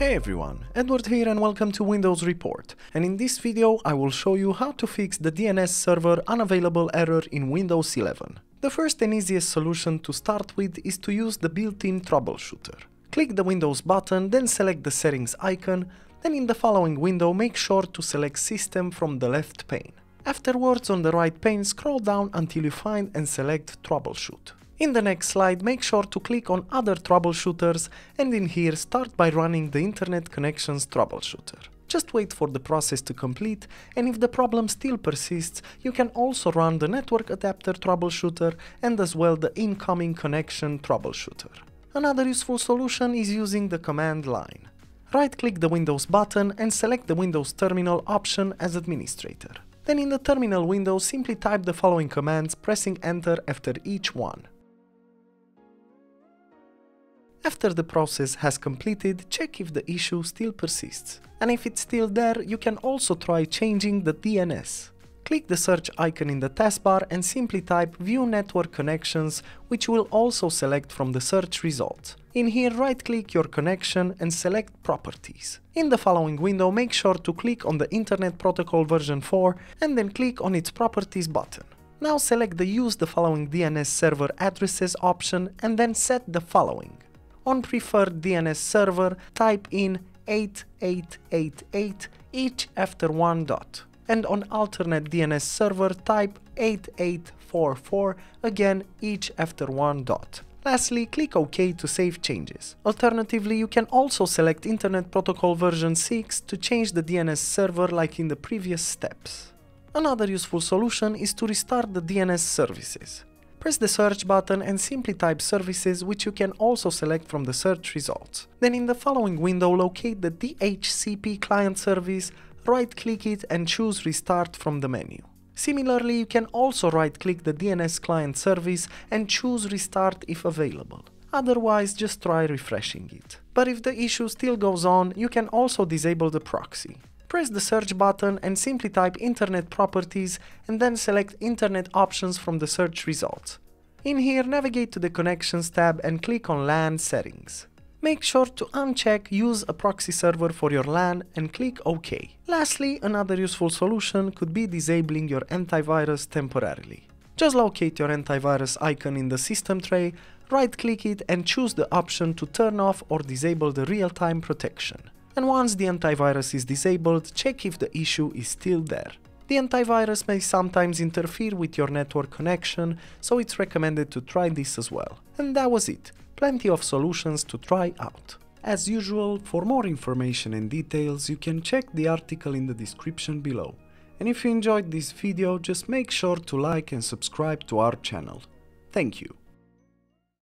Hey everyone, Edward here and welcome to Windows Report. And in this video I will show you how to fix the DNS server unavailable error in Windows 11. The first and easiest solution to start with is to use the built-in troubleshooter. Click the Windows button, then select the settings icon, then in the following window make sure to select System from the left pane. Afterwards on the right pane scroll down until you find and select Troubleshoot. In the next slide, make sure to click on Other Troubleshooters and in here start by running the Internet Connections Troubleshooter. Just wait for the process to complete and if the problem still persists, you can also run the Network Adapter Troubleshooter and as well the Incoming Connection Troubleshooter. Another useful solution is using the command line. Right-click the Windows button and select the Windows Terminal option as administrator. Then in the terminal window simply type the following commands pressing enter after each one. After the process has completed, check if the issue still persists. And if it's still there, you can also try changing the DNS. Click the search icon in the taskbar and simply type View Network Connections, which will also select from the search result. In here, right-click your connection and select Properties. In the following window, make sure to click on the Internet Protocol version 4 and then click on its Properties button. Now select the Use the following DNS server addresses option and then set the following on preferred DNS server, type in 8888 each after one dot. And on alternate DNS server, type 8844 again each after one dot. Lastly, click OK to save changes. Alternatively, you can also select Internet Protocol version 6 to change the DNS server like in the previous steps. Another useful solution is to restart the DNS services press the search button and simply type services which you can also select from the search results. Then in the following window locate the DHCP client service, right click it and choose restart from the menu. Similarly, you can also right-click the DNS client service and choose restart if available. Otherwise, just try refreshing it. But if the issue still goes on, you can also disable the proxy press the search button and simply type Internet Properties and then select Internet Options from the search results. In here, navigate to the Connections tab and click on LAN Settings. Make sure to uncheck Use a proxy server for your LAN and click OK. Lastly, another useful solution could be disabling your antivirus temporarily. Just locate your antivirus icon in the system tray, right-click it and choose the option to turn off or disable the real-time protection and once the antivirus is disabled, check if the issue is still there. The antivirus may sometimes interfere with your network connection, so it's recommended to try this as well. And that was it, plenty of solutions to try out. As usual, for more information and details, you can check the article in the description below. And if you enjoyed this video, just make sure to like and subscribe to our channel. Thank you.